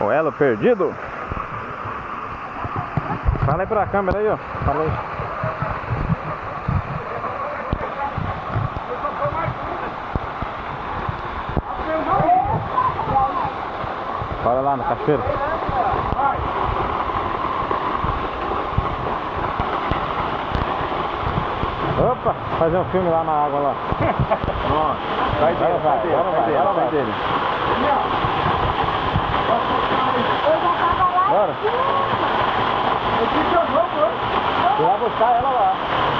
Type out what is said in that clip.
O elo perdido. Fala aí pra câmera aí, ó. Fala aí. Lá no cachoeiro. Opa, fazer um filme lá na água lá. Pronto. vai dele, vai, vai, vai, vai, vai, vai, vai, vai, vai, vai, buscar ela lá.